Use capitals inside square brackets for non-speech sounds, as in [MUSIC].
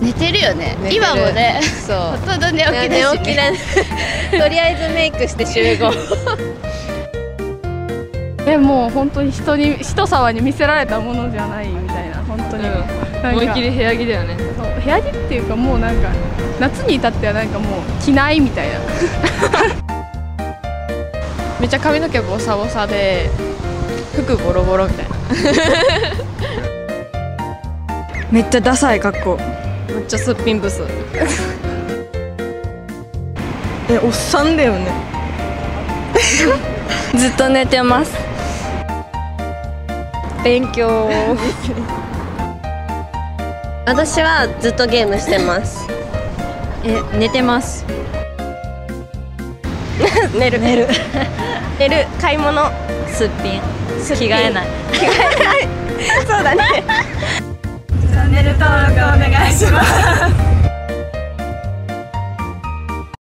寝てるよね。今もね。そう。ほとんど寝起きだし、ね、寝起き [LAUGHS] とりあえずメイクして集合。[LAUGHS] えもう本当に人に人様に見せられたものじゃないみたいな。本当に、なんか思いっきり部屋着だよね。そう。部屋着っていうかもうなんか夏に至ってはなんかもう着ないみたいな。[LAUGHS] めっちゃ髪の毛ボサボサで服ボロボロみたいな。めっちゃダサい格好めっちゃすっぴんブス。[LAUGHS] えおっさんだよね。[LAUGHS] ずっと寝てます。勉強。[LAUGHS] 私はずっとゲームしてます。え寝てます。寝る。寝る。寝る。買い物。すっぴん。すっぴん。着替えないル登録お願いします。